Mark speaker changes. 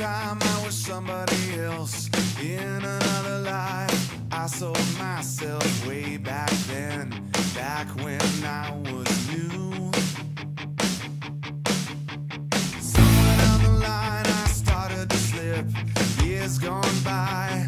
Speaker 1: time I was somebody else in another life. I sold myself way back then, back when I was new. Somewhere down the line, I started to slip. Years gone by,